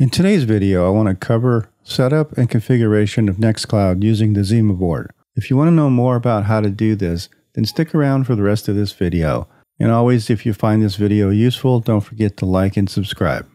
In today's video, I want to cover setup and configuration of Nextcloud using the Zima board. If you want to know more about how to do this, then stick around for the rest of this video. And always, if you find this video useful, don't forget to like and subscribe.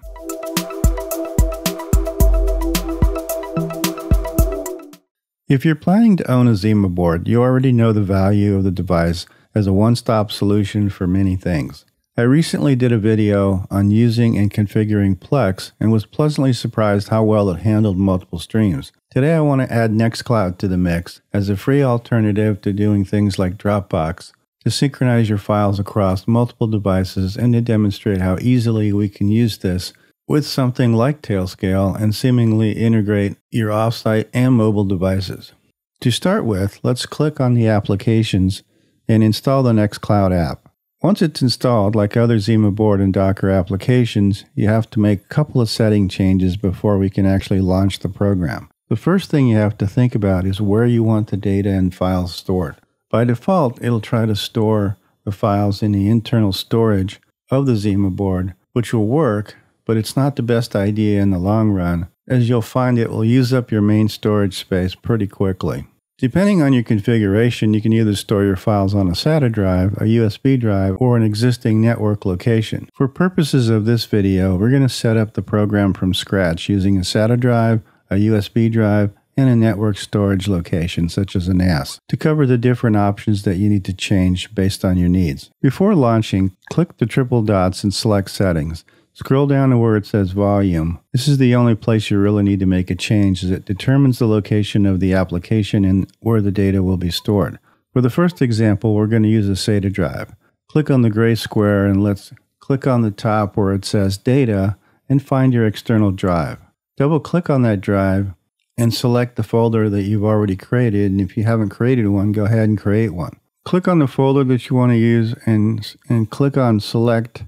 If you're planning to own a Zima board, you already know the value of the device as a one-stop solution for many things. I recently did a video on using and configuring Plex and was pleasantly surprised how well it handled multiple streams. Today I want to add Nextcloud to the mix as a free alternative to doing things like Dropbox to synchronize your files across multiple devices and to demonstrate how easily we can use this with something like Tailscale and seemingly integrate your offsite and mobile devices. To start with, let's click on the applications and install the Nextcloud app. Once it's installed, like other Zima board and Docker applications, you have to make a couple of setting changes before we can actually launch the program. The first thing you have to think about is where you want the data and files stored. By default, it'll try to store the files in the internal storage of the Zima board, which will work, but it's not the best idea in the long run, as you'll find it will use up your main storage space pretty quickly. Depending on your configuration, you can either store your files on a SATA drive, a USB drive, or an existing network location. For purposes of this video, we're going to set up the program from scratch using a SATA drive, a USB drive, and a network storage location such as a NAS to cover the different options that you need to change based on your needs. Before launching, click the triple dots and select Settings. Scroll down to where it says volume. This is the only place you really need to make a change as it determines the location of the application and where the data will be stored. For the first example, we're going to use a SATA drive. Click on the gray square and let's click on the top where it says data and find your external drive. Double click on that drive and select the folder that you've already created. And if you haven't created one, go ahead and create one. Click on the folder that you want to use and, and click on select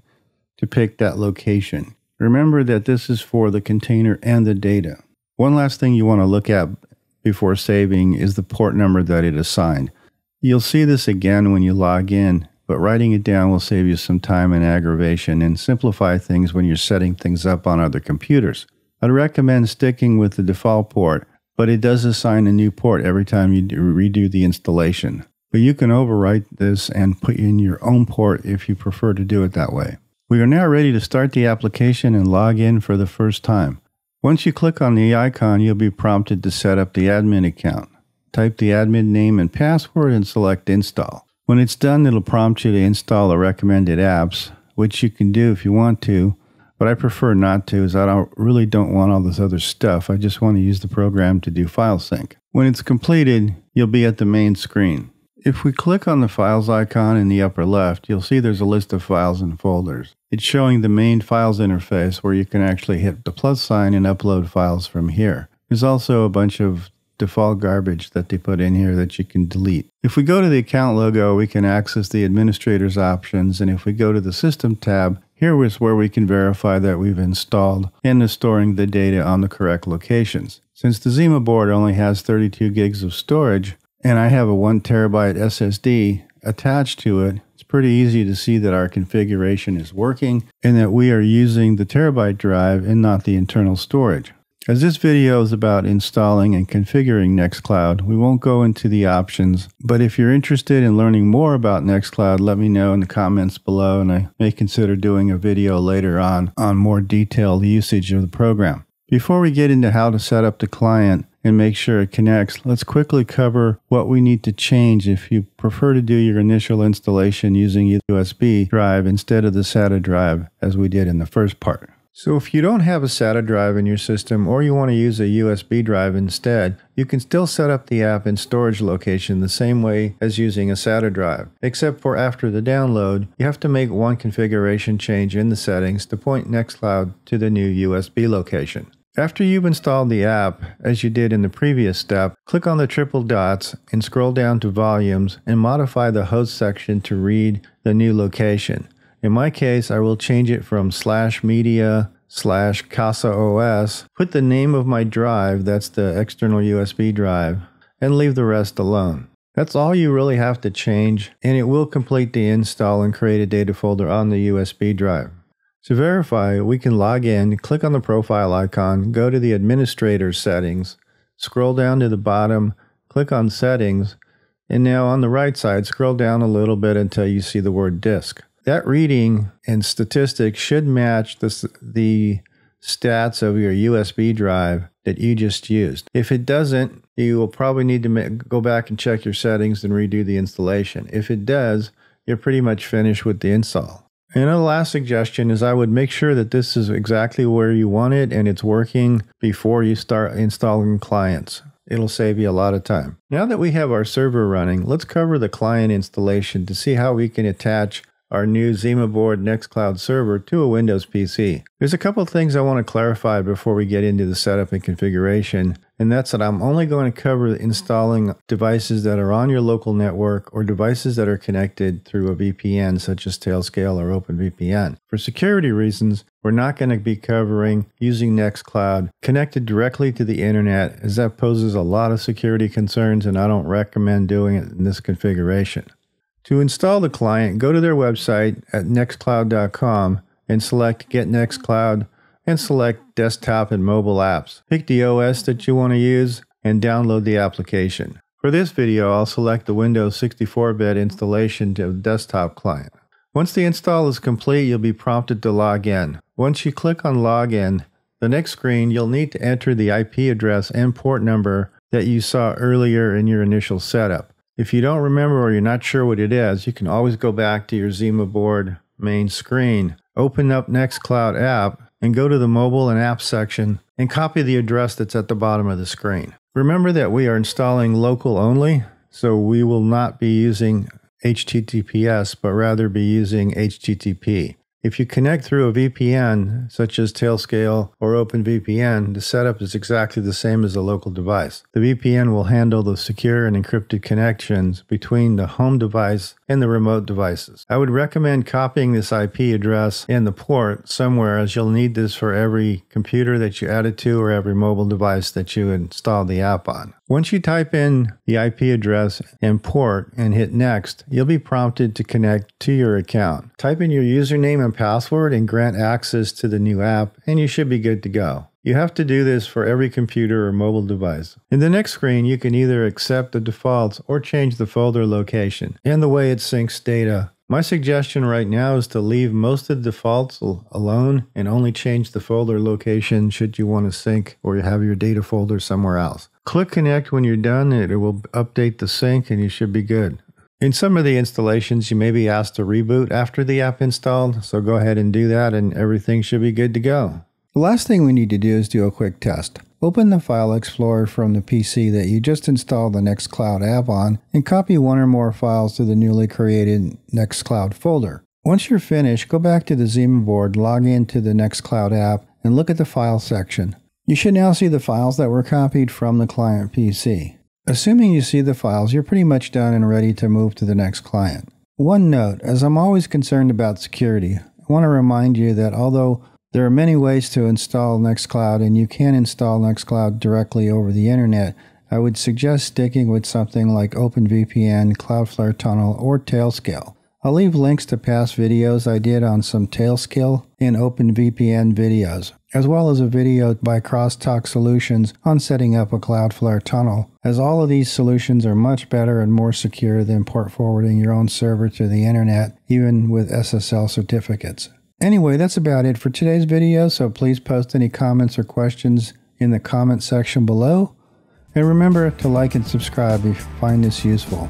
to pick that location. Remember that this is for the container and the data. One last thing you want to look at before saving is the port number that it assigned. You'll see this again when you log in, but writing it down will save you some time and aggravation and simplify things when you're setting things up on other computers. I'd recommend sticking with the default port, but it does assign a new port every time you redo the installation. But you can overwrite this and put in your own port if you prefer to do it that way. We are now ready to start the application and log in for the first time. Once you click on the icon, you'll be prompted to set up the admin account. Type the admin name and password and select install. When it's done, it'll prompt you to install the recommended apps, which you can do if you want to, but I prefer not to as I don't, really don't want all this other stuff. I just want to use the program to do file sync. When it's completed, you'll be at the main screen. If we click on the files icon in the upper left, you'll see there's a list of files and folders. It's showing the main files interface where you can actually hit the plus sign and upload files from here. There's also a bunch of default garbage that they put in here that you can delete. If we go to the account logo, we can access the administrator's options. And if we go to the system tab, here is where we can verify that we've installed and is storing the data on the correct locations. Since the Zima board only has 32 gigs of storage, and I have a one terabyte SSD attached to it, it's pretty easy to see that our configuration is working and that we are using the terabyte drive and not the internal storage. As this video is about installing and configuring Nextcloud, we won't go into the options, but if you're interested in learning more about Nextcloud, let me know in the comments below and I may consider doing a video later on on more detailed usage of the program. Before we get into how to set up the client, and make sure it connects, let's quickly cover what we need to change if you prefer to do your initial installation using a USB drive instead of the SATA drive as we did in the first part. So if you don't have a SATA drive in your system or you want to use a USB drive instead, you can still set up the app in storage location the same way as using a SATA drive, except for after the download, you have to make one configuration change in the settings to point Nextcloud to the new USB location. After you've installed the app, as you did in the previous step, click on the triple dots and scroll down to Volumes and modify the host section to read the new location. In my case, I will change it from slash media slash Casa OS, put the name of my drive, that's the external USB drive, and leave the rest alone. That's all you really have to change, and it will complete the install and create a data folder on the USB drive. To verify, we can log in, click on the profile icon, go to the administrator settings, scroll down to the bottom, click on settings, and now on the right side, scroll down a little bit until you see the word disk. That reading and statistics should match the, the stats of your USB drive that you just used. If it doesn't, you will probably need to go back and check your settings and redo the installation. If it does, you're pretty much finished with the install. And a last suggestion is I would make sure that this is exactly where you want it and it's working before you start installing clients. It'll save you a lot of time. Now that we have our server running, let's cover the client installation to see how we can attach our new ZimaBoard Nextcloud server to a Windows PC. There's a couple things I want to clarify before we get into the setup and configuration, and that's that I'm only going to cover installing devices that are on your local network or devices that are connected through a VPN such as Tailscale or OpenVPN. For security reasons, we're not going to be covering using Nextcloud connected directly to the internet as that poses a lot of security concerns and I don't recommend doing it in this configuration. To install the client, go to their website at nextcloud.com and select Get Nextcloud and select Desktop and Mobile Apps. Pick the OS that you want to use and download the application. For this video, I'll select the Windows 64-bit installation to desktop client. Once the install is complete, you'll be prompted to log in. Once you click on Login, the next screen, you'll need to enter the IP address and port number that you saw earlier in your initial setup. If you don't remember or you're not sure what it is, you can always go back to your ZimaBoard main screen, open up Nextcloud app, and go to the mobile and app section and copy the address that's at the bottom of the screen. Remember that we are installing local only, so we will not be using HTTPS, but rather be using HTTP. If you connect through a VPN, such as Tailscale or OpenVPN, the setup is exactly the same as a local device. The VPN will handle the secure and encrypted connections between the home device and the remote devices. I would recommend copying this IP address and the port somewhere as you'll need this for every computer that you add it to or every mobile device that you install the app on. Once you type in the IP address and port and hit next, you'll be prompted to connect to your account. Type in your username and password and grant access to the new app, and you should be good to go. You have to do this for every computer or mobile device. In the next screen, you can either accept the defaults or change the folder location and the way it syncs data my suggestion right now is to leave most of the defaults alone and only change the folder location should you want to sync or you have your data folder somewhere else. Click connect when you're done it will update the sync and you should be good. In some of the installations, you may be asked to reboot after the app installed, so go ahead and do that and everything should be good to go. The last thing we need to do is do a quick test. Open the File Explorer from the PC that you just installed the Nextcloud app on and copy one or more files to the newly created Nextcloud folder. Once you're finished, go back to the ZimaBoard, log into the Nextcloud app, and look at the File section. You should now see the files that were copied from the client PC. Assuming you see the files, you're pretty much done and ready to move to the next client. One note, as I'm always concerned about security, I want to remind you that although there are many ways to install Nextcloud, and you can install Nextcloud directly over the internet. I would suggest sticking with something like OpenVPN, Cloudflare Tunnel, or Tailscale. I'll leave links to past videos I did on some Tailscale and OpenVPN videos, as well as a video by Crosstalk Solutions on setting up a Cloudflare tunnel, as all of these solutions are much better and more secure than port forwarding your own server to the internet, even with SSL certificates. Anyway, that's about it for today's video, so please post any comments or questions in the comment section below. And remember to like and subscribe if you find this useful.